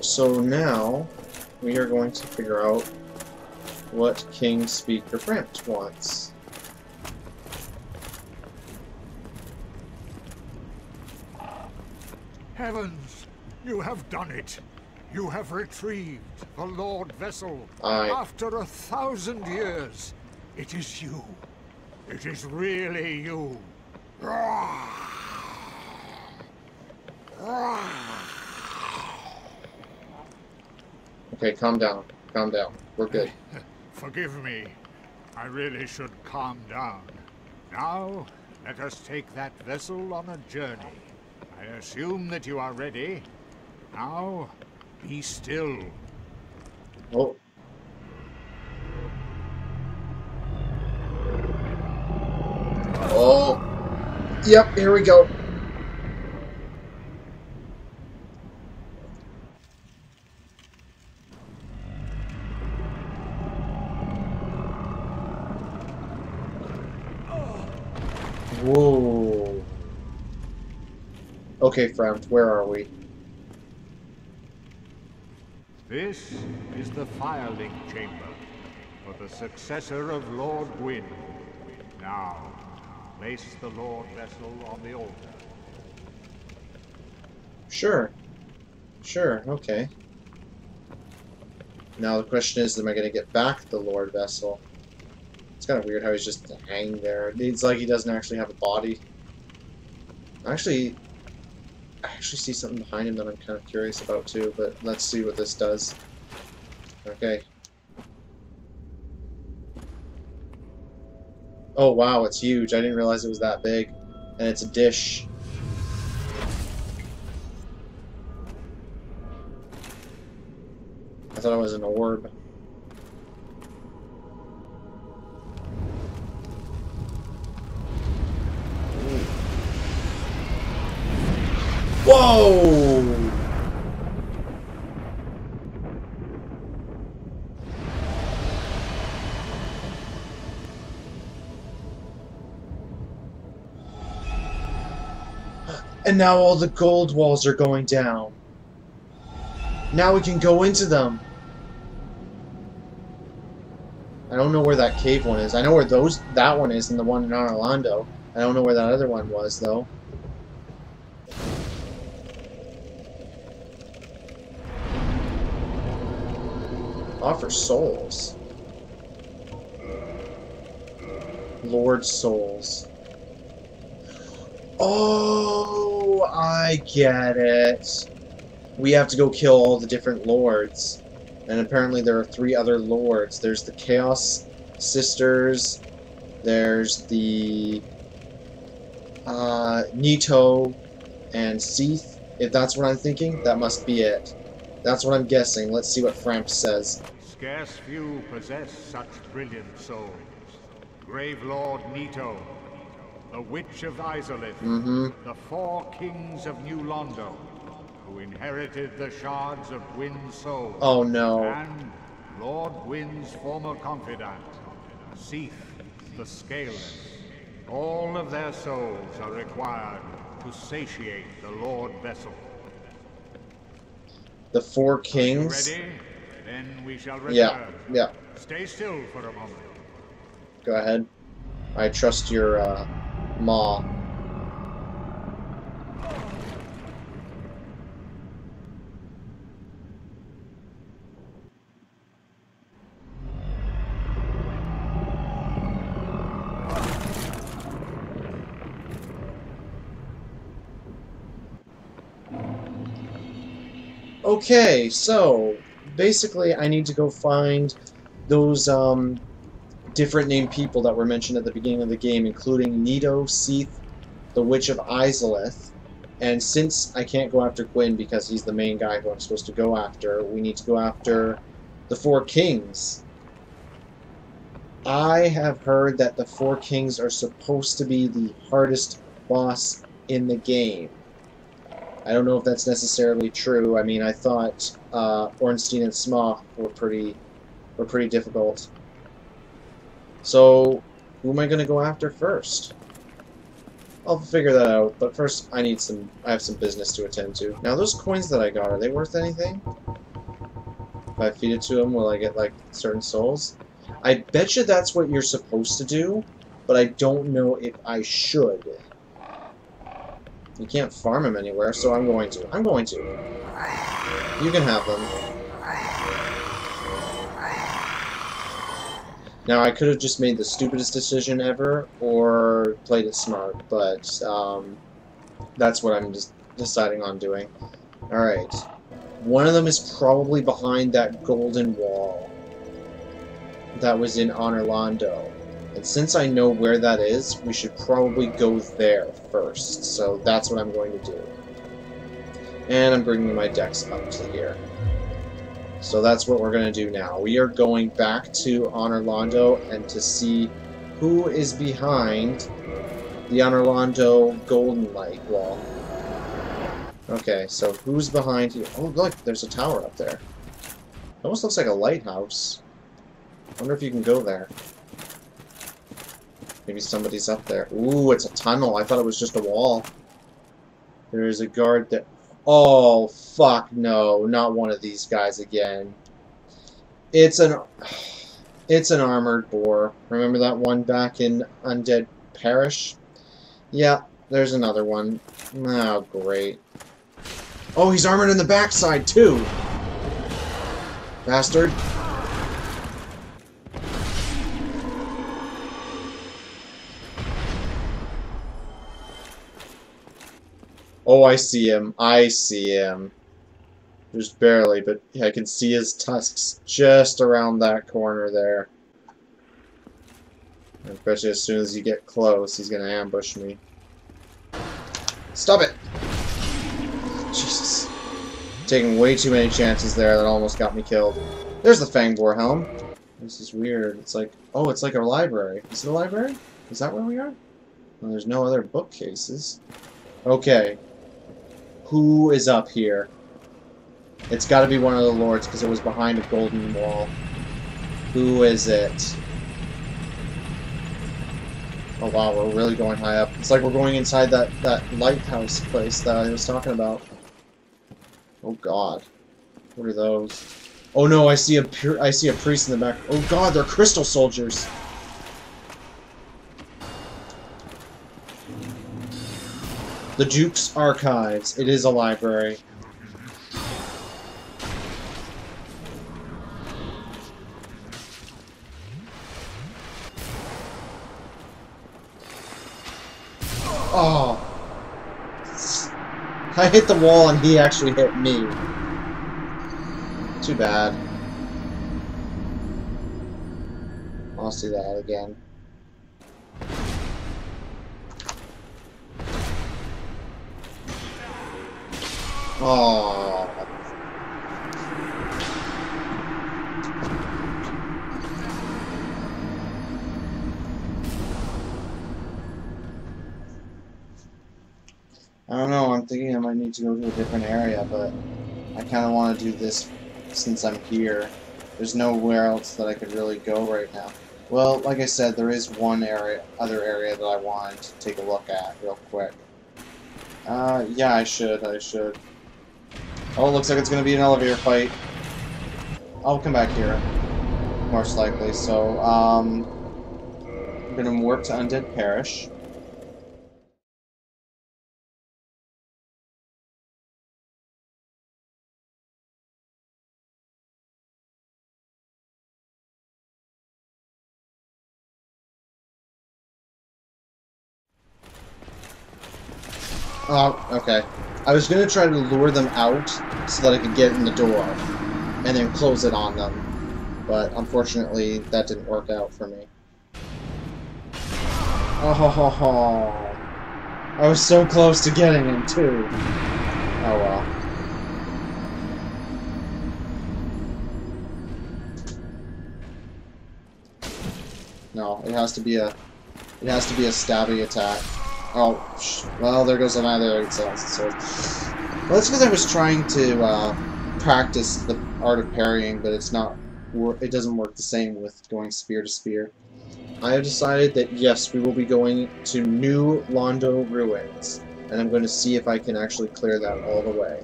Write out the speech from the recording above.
So now we are going to figure out what Kingseeker Frampt wants. Heavens, you have done it. You have retrieved the Lord Vessel. Aye. After a thousand years, it is you. It is really you. Okay, calm down. Calm down. We're good. Forgive me. I really should calm down. Now, let us take that vessel on a journey. I assume that you are ready. Now, be still. Oh. Oh. Yep, here we go. Whoa. Okay, Frampt, where are we? This is the Firelink Chamber for the successor of Lord Gwyn. Now, place the Lord Vessel on the altar. Sure. Sure, okay. Now the question is, am I going to get back the Lord Vessel? It's kind of weird how he's just hanging there. It's like he doesn't actually have a body. Actually, I actually see something behind him that I'm kind of curious about too, but let's see what this does. Okay. Oh wow, it's huge. I didn't realize it was that big. And it's a dish. I thought it was an orb. Whoa! And now all the gold walls are going down. Now we can go into them. I don't know where that cave one is. I know where those that one is and the one in Anor Londo. I don't know where that other one was though. Offer souls. Lord souls. Oh, I get it. We have to go kill all the different lords. And apparently there are three other lords. There's the Chaos Sisters. There's the uh, Nito and Seath. If that's what I'm thinking, that must be it. That's what I'm guessing. Let's see what Frampt says. Scarce few possess such brilliant souls. Grave Lord Nito, the Witch of Izalith, Mm-hmm. the four kings of New Londo, who inherited the shards of Gwyn's soul, Oh no. and Lord Gwyn's former confidant, Seath the Scaleless. All of their souls are required to satiate the Lord Vessel. The Four Kings. ready? Then we shall return. Yeah, yeah. Stay still for a moment. Go ahead. I trust your uh, maw. Okay, so basically I need to go find those um, different named people that were mentioned at the beginning of the game, including Nito, Seath, the Witch of Izalith, and since I can't go after Gwyn because he's the main guy who I'm supposed to go after, we need to go after the Four Kings. I have heard that the Four Kings are supposed to be the hardest boss in the game. I don't know if that's necessarily true. I mean, I thought uh, Ornstein and Smough were pretty were pretty difficult. So, who am I going to go after first? I'll figure that out, but first I need some I have some business to attend to. Now those coins that I got, are they worth anything? If I feed it to him, will I get, like, certain souls? I bet you that's what you're supposed to do, but I don't know if I should. You can't farm him anywhere, so I'm going to. I'm going to. You can have them. Now, I could have just made the stupidest decision ever, or played it smart, but um, that's what I'm just deciding on doing. Alright. One of them is probably behind that golden wall that was in Anor Londo. And since I know where that is, we should probably go there first. So that's what I'm going to do. And I'm bringing my decks up to here. So that's what we're going to do now. We are going back to Anor Londo and to see who is behind the Anor Londo Golden Light wall. Okay, so who's behind here? Oh, look, there's a tower up there. It almost looks like a lighthouse. I wonder if you can go there. Maybe somebody's up there. Ooh, it's a tunnel. I thought it was just a wall. There's a guard that... Oh, fuck no. Not one of these guys again. It's an... It's an armored boar. Remember that one back in Undead Parish? Yeah, there's another one. Oh, great. Oh, he's armored in the backside, too! Bastard. Oh, I see him. I see him. Just barely, but I can see his tusks just around that corner there. Especially as soon as you get close, he's going to ambush me. Stop it! Jesus. Taking way too many chances there that almost got me killed. There's the Fangboar helm. This is weird. It's like, oh, it's like a library. Is it a library? Is that where we are? Well, there's no other bookcases. Okay, who is up here? It's got to be one of the lords because it was behind a golden wall. Who is it? Oh wow, we're really going high up. It's like we're going inside that, that lighthouse place that I was talking about. Oh god. What are those? Oh no, I see a I see a priest in the back. Oh god, they're crystal soldiers. The Duke's Archives. It is a library. Oh. I hit the wall and he actually hit me. Too bad. I'll see that again. Oh. I don't know, I'm thinking I might need to go to a different area, but I kind of want to do this since I'm here. There's nowhere else that I could really go right now. Well, like I said, there is one area, other area that I wanted to take a look at real quick. Uh, yeah, I should, I should. Oh, looks like it's going to be an elevator fight. I'll come back here, most likely. So, um, I'm going to warp to Undead Parish. Oh, okay. I was going to try to lure them out so that I could get in the door and then close it on them. But unfortunately, that didn't work out for me. Oh, ho, ho, ho. I was so close to getting him, too. Oh, well. No, it has to be a... It has to be a stabby attack. Oh, well, there goes another exhaust. So, well, that's because I was trying to uh, practice the art of parrying, but it's not. It doesn't work the same with going spear to spear. I have decided that yes, we will be going to New Londo Ruins, and I'm going to see if I can actually clear that all the way.